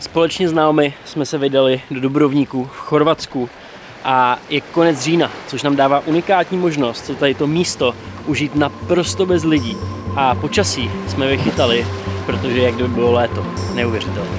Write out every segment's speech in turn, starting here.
Společně s námi jsme se vydali do Dubrovníku v Chorvatsku a je konec října, což nám dává unikátní možnost se tady to místo užít naprosto bez lidí. A počasí jsme vychytali, protože jak kdyby bylo léto. Neuvěřitelné.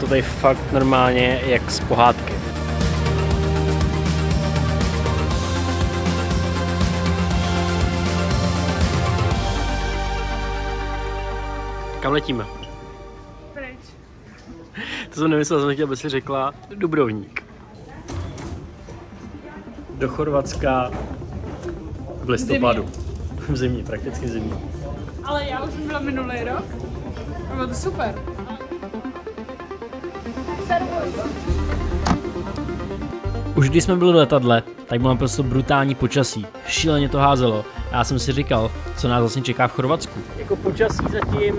To tady fakt normálně jak z pohádky. Kam letíme? Pryč. To jsem nemyslel, jsem chtěl, aby si řekla Dubrovník. Do Chorvatska v listopadu. V zimě, prakticky v zimě. Ale já už jsem byla minulý rok. A bylo to super. Už když jsme byli v letadle, tak bylo naprosto brutální počasí. Šíleně to házelo. A já jsem si říkal, co nás vlastně čeká v Chorvatsku. Jako počasí zatím...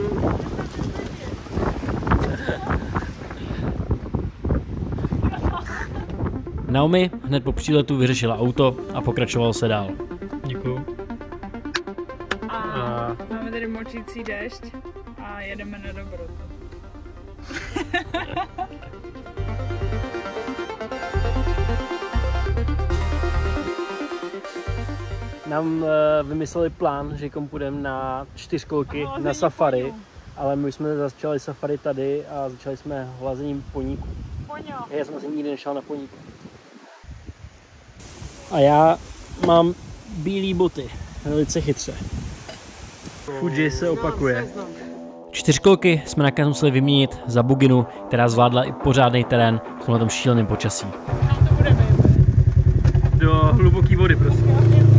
Naomi hned po příletu vyřešila auto a pokračovalo se dál. Děkuju. A A- máme tady močící déšť a jedeme na dobrotu. Nám uh, vymysleli plán, že kom půjdeme na čtyřkolky, na safari, poníků. ale my jsme začali safari tady a začali jsme hlazením poníku. Poňo. Já jsem asi nikdy nešel na poníku. A já mám bílé boty, velice chytře. Fuji se opakuje. Čtyřkolky jsme nakonec museli vyměnit za buginu, která zvládla i pořádný terén v tomhle šíleném počasí. Do hluboké vody, prosím.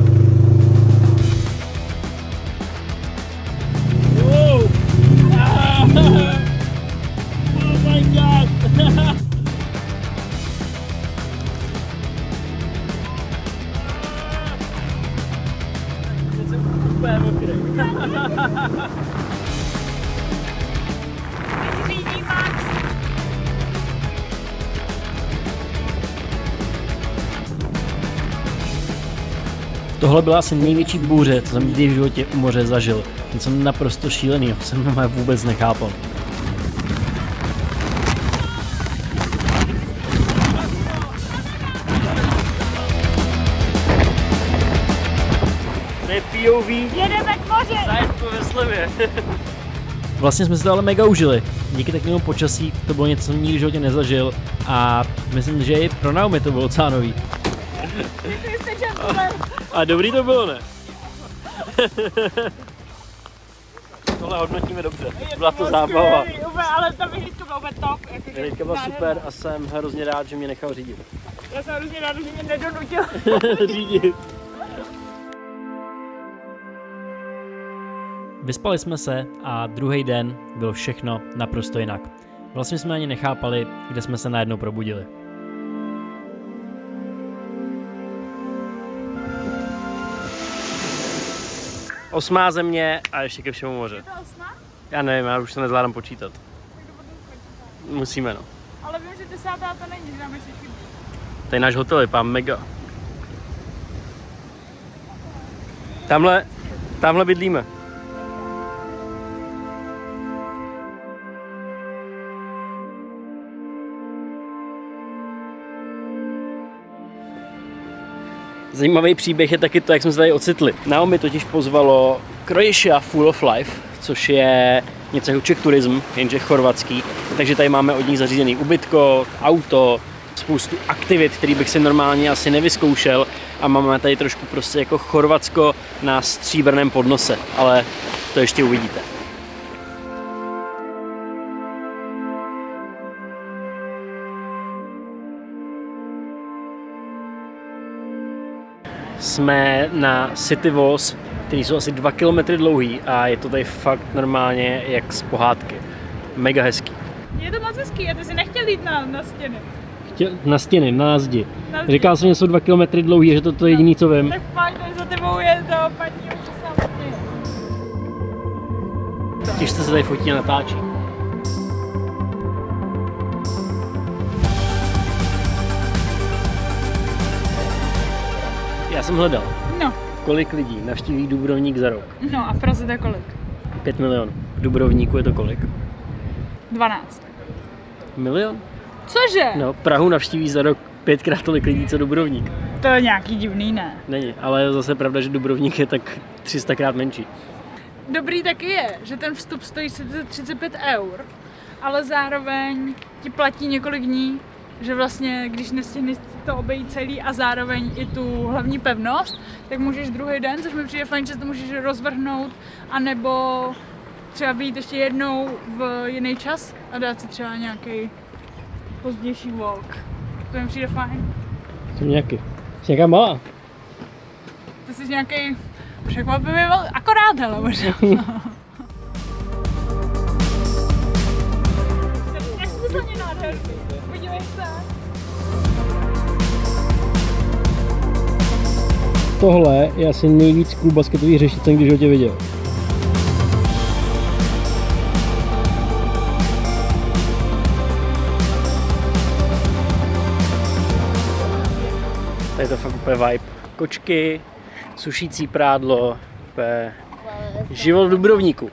Tohle byla asi největší bouře, co jsem kdy v životě u moře zažil. Ten jsem naprosto šílený, to jsem vůbec nechápal. POV Jedeme k moři. zajetko ve slevě. Vlastně jsme si to ale mega užili. Díky takovému počasí to bylo něco, co jsem nikdy v životě nezažil a myslím, že i pro Naomi to bylo docela nový. Ty jste gentleman. A dobrý to bylo, ne? Tohle hodnotíme dobře. Byla to zábava. Ale ta vyhlídka byla úplně top. Vyhlídka byla super a jsem hrozně rád, že mě nechal řídit. Já jsem hrozně ráda, že mě nedonutil. řídit. Vyspali jsme se a druhý den byl všechno naprosto jinak. Vlastně jsme ani nechápali, kde jsme se najednou probudili. Osmá země a ještě ke všemu moře. To osma? Já nevím, já už to nezvládám počítat. Musíme no. Ale vím, že desátá to není, že nám ještě chybí. Tady náš hotel vypadá mega. Tamhle, tamhle bydlíme. Zajímavý příběh je taky to, jak jsme se tady ocitli. Naomi totiž pozvalo Croatia Full of Life, což je něco jako Czech Tourism, jenže chorvatský. Takže tady máme od nich zařízený ubytko, auto, spoustu aktivit, který bych si normálně asi nevyzkoušel a máme tady trošku prostě jako Chorvatsko na stříbrném podnose, ale to ještě uvidíte. Jsme na City Walls, který jsou asi 2 km dlouhý a je to tady fakt normálně jak z pohádky. Mega hezký. Je to moc hezký, a ty jsi nechtěl jít na, na stěny. Chtěl, na stěny, na zdi. Na zdi. Říkal jsem, že jsou 2 km dlouhý, že to to je jediný, co vím. Tak tady za tebou je to paní Těžce se tady fotí a natáčí. Jsem hledal. No, kolik lidí navštíví Dubrovník za rok? No a v Praze to je kolik? 5 milionů. V Dubrovníku je to kolik? 12. Milion? Cože? No, Prahu navštíví za rok pětkrát tolik lidí, co Dubrovník. To je nějaký divný, ne? Není, ale je zase pravda, že Dubrovník je tak 300 krát menší. Dobrý taky je, že ten vstup stojí 35 eur, ale zároveň ti platí několik dní, že vlastně, když nestihneš to obejít celý a zároveň i tu hlavní pevnost, tak můžeš druhý den, což mi přijde fajn, že to můžeš rozvrhnout, anebo třeba vyjít ještě jednou v jiný čas a dát si třeba nějaký pozdější walk. To mi přijde fajn. Jsem nějaký. Jsi nějaká malá. Ty jsi nějaký překvapivý, vel- akorát, hele, možná. Nádherný. Tohle je asi nejvíc cool basketový řešicen, když ho tě viděl. Tady je to fakt úplně vibe. Kočky, sušící prádlo, úplně život v Dubrovníku.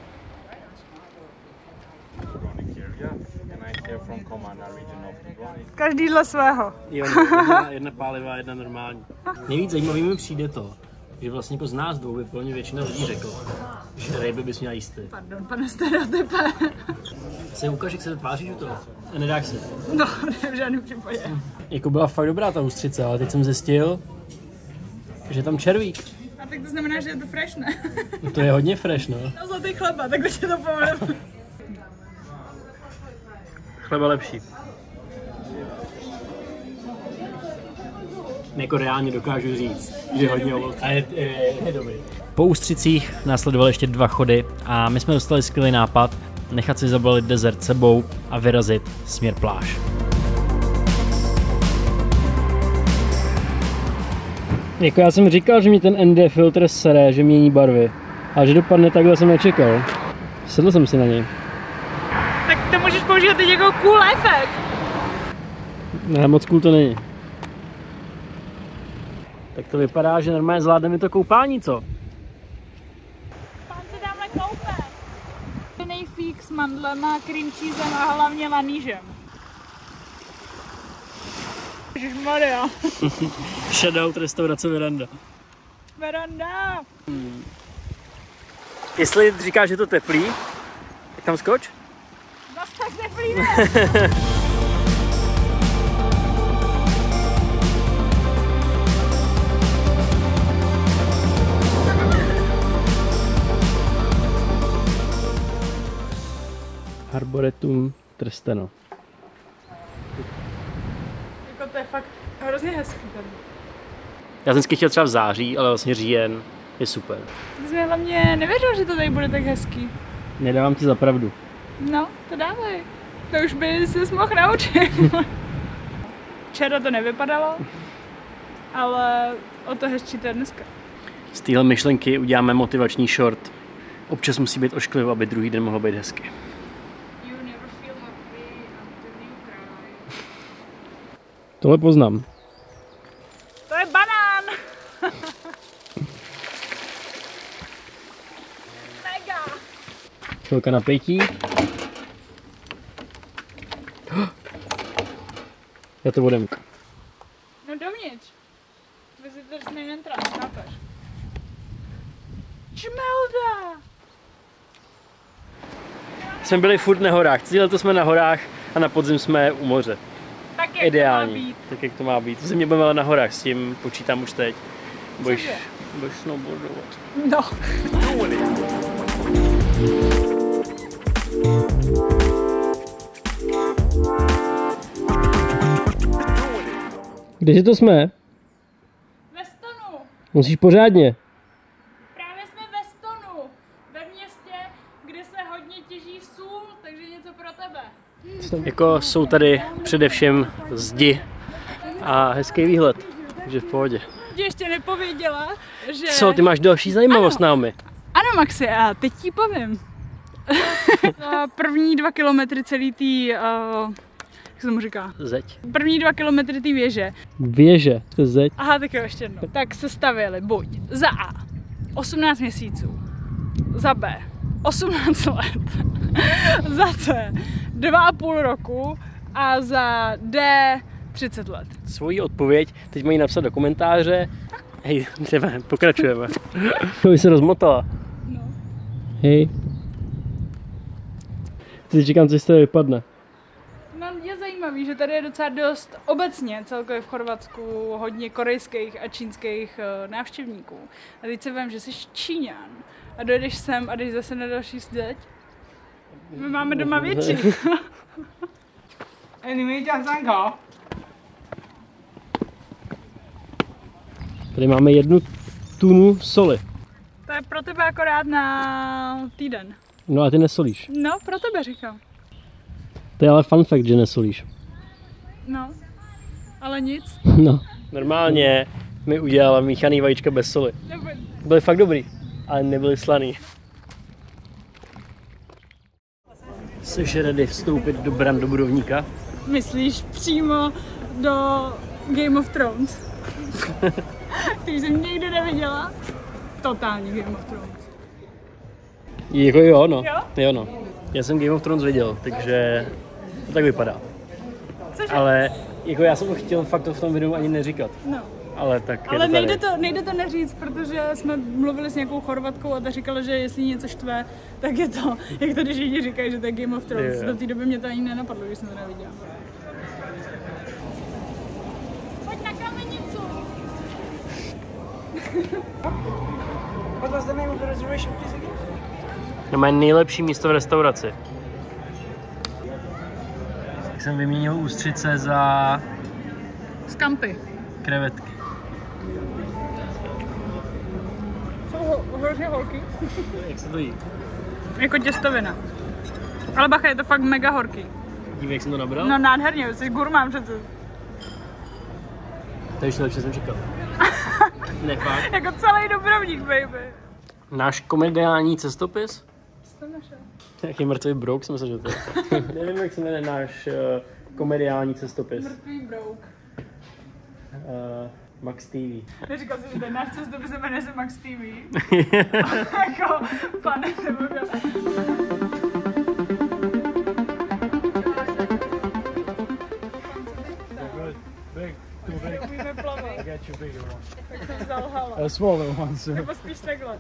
Každý dle svého. Jo, jedna, jedna pálivá, jedna normální. Nejvíc zajímavý mi přijde to, že vlastně jako z nás dvou by plně většina lidí řekl, že ryby bys měla jíst ty. Pardon, pane stereotype. Se ukáž, jak se tváříš u toho. A nedáš se. No, ne v žádném případě. Jako byla fakt dobrá ta ústřice, ale teď jsem zjistil, že je tam červík. A tak to znamená, že je to fresh, ne? No to je hodně fresh, no. No zlatý chleba, takhle ti to povím. Chleba lepší. Jako reálně dokážu říct, že hodně ovoce. A je, je, je dobrý. Po ústřicích následovaly ještě dva chody a my jsme dostali skvělý nápad nechat si zabalit dezert sebou a vyrazit směr pláž. Jako já jsem říkal, že mi ten ND filtr sere, že mění barvy. A že dopadne takhle jsem nečekal. Sedl jsem si na něj. Tak to můžeš použít teď jako cool efekt. Ne, moc cool to není. Tak to vypadá, že normálně zvládneme to koupání, co? Pán se tamhle koupe. Jiný fík s mandlema, cream cheesem a hlavně lanížem. Ježišmarja. Shoutout restaurace Veranda. Veranda. Jestli říkáš, že je to teplý, tak tam skoč. Zas tak teplý ne. Arboretum Trsteno. Jako to je fakt hrozně hezký tady. Já jsem vždycky chtěl třeba v září, ale vlastně říjen je super. Ty jsi mi hlavně nevěřil, že to tady bude tak hezký. Nedávám ti za pravdu. No, to dávej. To už by se mohl naučit. Včera to nevypadalo, ale o to hezčí to je dneska. Z téhle myšlenky uděláme motivační short. Občas musí být ošklivo, aby druhý den mohlo být hezky. Tohle poznám. To je banán! Mega! Chvilka napětí. Já to odemku. No dovnitř. Visitors main entrance, chápeš? Čmelda! Jsme byli furt na horách. Cíle to jsme na horách a na podzim jsme u moře. Tak jak to má Ideální. být? Tak jak to má být. Země budeme na horách, s tím počítám už teď. Budeš, budeš snowboardovat. No. Kde to jsme? Ve stonu. Musíš pořádně. Právě jsme ve stonu. Ve městě, kde se hodně těží sůl, takže něco pro tebe. Jako jsou tady především zdi a hezký výhled. Takže v pohodě. Ti ještě nepověděla, že... Co, ty máš další zajímavost, Ano. Naomi? Ano, Maxi, a teď ti povím. Za První dva kilometry celý tý, uh, Jak se tomu říká? Zeď. První dva kilometry té věže. Věže, to je zeď. Aha, tak jo, ještě jednou. Tak se stavili buď za A 18 měsíců, za B 18 let, za C 2,5 roku a za D 30 let. Svoji odpověď teď mají napsat do komentáře. Hej, jdeme, pokračujeme. To by se rozmotala. No. Hej. Teď čekám, co z toho vypadne. No, je zajímavý, že tady je docela dost obecně celkově v Chorvatsku hodně korejských a čínských eh, návštěvníků. A teď se vím, že jsi Číňan a dojdeš sem a jdeš zase na další zeď. My máme doma větší. Ej, ty mi sanko. Tady máme jednu tunu soli. To je pro tebe akorát na týden. No a ty nesolíš. No, pro tebe říkám. To je ale fun fact, že nesolíš. No, ale nic. No. Normálně mi udělala míchaný vajíčka bez soli. Byly fakt dobrý, ale nebyly slaný. Jsi ready vstoupit do brandu budovníka? myslíš přímo do Game of Thrones? Který jsem nikdy neviděla. Totální Game of Thrones. Jako jo, no. Jo? Jo, no. Já jsem Game of Thrones viděl, takže to tak vypadá. Cože? Ale jako já jsem to chtěl fakt to v tom videu ani neříkat. No. Ale tak je Ale to nejde to, nejde to neříct, protože jsme mluvili s nějakou chorvatkou a ta říkala, že jestli něco štve, tak je to, jak to, když lidi říkají, že to je Game of Thrones. Jo. Do té doby mě to ani nenapadlo, když jsem to neviděla. Pojď na kamenicu. What was the name of the reservation, please again? No mají nejlepší místo v restauraci. Tak jsem vyměnil ústřice za Skampy. krevetky. Hrozně horký. Jak se to jí? Jako těstovina. Ale bacha, je to fakt mega horký. Dívej, jak jsem to nabral? No nádherně, jsi gurmán přece. To je ještě lepší, jsem čekal. ne, fakt. Jako celý Dobrovník, baby. Náš komediální cestopis? Co to našel? Jaký mrtvý brouk, jsem myslel, že to je. Nevím, jak se jmenuje náš uh, komediální cestopis. Mrtvý brouk. Uh, Max TV. Neříkal jsi, že ten náš cestopis se jmenuje se Max TV. jako, pane, nebo Good. Big. Too big. Umíme plavat, I got you bigger one. tak jsem zalhala. A smaller one, sir. Nebo spíš takhle.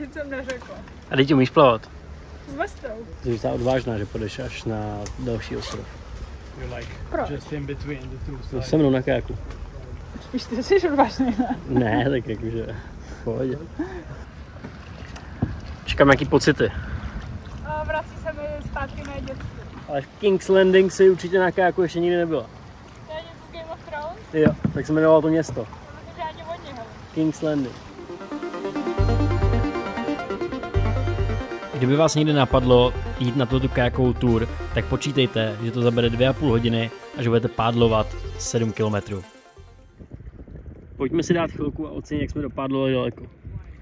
Nic jsem neřekla. A teď umíš plavat? S vestou. Jsi docela odvážná, že půjdeš až na další ostrov. You're like Proč? just in between the two No, sides. se mnou na kajaku. Spíš ty jsi odvážný, ne? Ne, tak jakože v pohodě. Čekám jaký pocity. A vrací se mi zpátky na dětství. Ale v King's Landing si určitě na kajaku ještě nikdy nebyla. To je něco z Game of Thrones? Jo, tak se jmenovalo to město. Myslím, od něho. King's Landing. Kdyby vás někdy napadlo jít na tuto kajakovou tour, tak počítejte, že to zabere dvě a půl hodiny a že budete pádlovat 7 kilometrů. Pojďme si dát chvilku a ocenit, jak jsme dopádlovali daleko.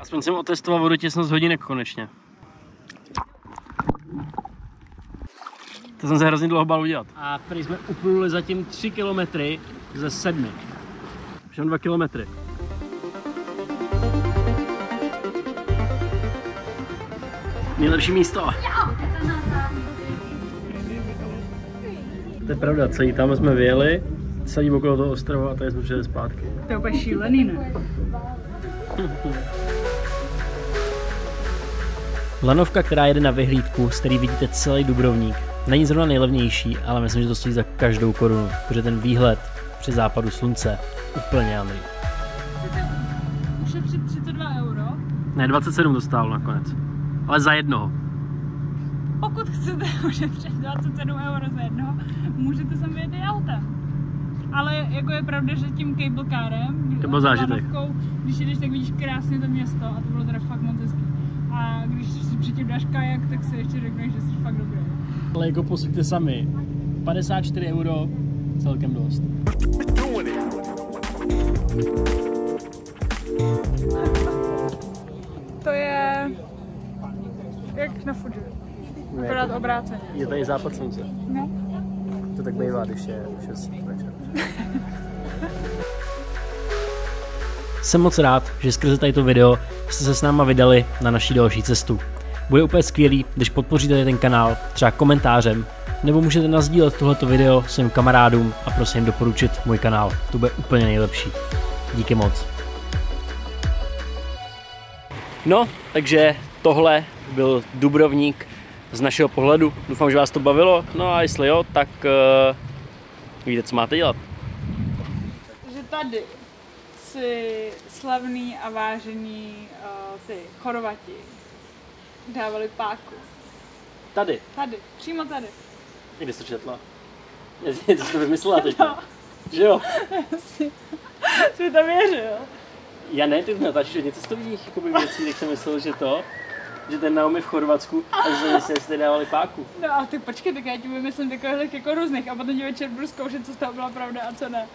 Aspoň jsem otestoval vodotěsnost hodinek konečně. To jsem se hrozně dlouho bál udělat. A tady jsme upluli zatím 3 kilometry ze 7. Už jenom 2 kilometry. Nejlepší místo. To je pravda, celý tam jsme vyjeli, celý okolo toho ostrova a tady jsme přijeli zpátky. To je úplně šílený, ne? Lanovka, která jede na vyhlídku, z který vidíte celý Dubrovník, není zrovna nejlevnější, ale myslím, že to stojí za každou korunu, protože ten výhled při západu slunce úplně Andrý. Chcete ušetřit 32 euro? Ne, 27 to stálo nakonec. Ale za jednoho. Pokud chcete ušetřit 27 euro za jednoho, můžete sem vyjet i auta. Ale jako je pravda, že tím cable carem, To byl zážitek. když jedeš, tak vidíš krásně to město a to bylo teda fakt moc hezký. A když si předtím dáš kajak, tak si ještě řekneš, že jsi fakt dobrý. Ale jako posuďte sami. 54 euro, celkem dost. To je jak na Fuji. Akorát obráceně. Je tady západ slunce. No. To tak bývá, když je 6 večer. Jsem moc rád, že skrze tady to video jste se s náma vydali na naší další cestu. Bude úplně skvělý, když podpoříte ten kanál třeba komentářem, nebo můžete nazdílet tohleto video svým kamarádům a prosím doporučit můj kanál. To bude úplně nejlepší. Díky moc. No, takže tohle byl Dubrovník z našeho pohledu. Doufám, že vás to bavilo. No a jestli jo, tak uh, víte, co máte dělat. Že tady si slavný a vážený uh, ty Chorvati dávali páku. Tady. Tady, přímo tady. Kde jsi to četla? Je to jsi to vymyslela teď. No. Že jo? Jsi to věřil? Já ne, ty natáčíš hodně cestovních jakoby, věcí, tak jsem myslel, že to, že ten Naomi v Chorvatsku a že se jste dávali páku. No a ty počkej, tak já ti vymyslím takových jako různých a potom ti večer budu zkoušet, co z toho byla pravda a co ne.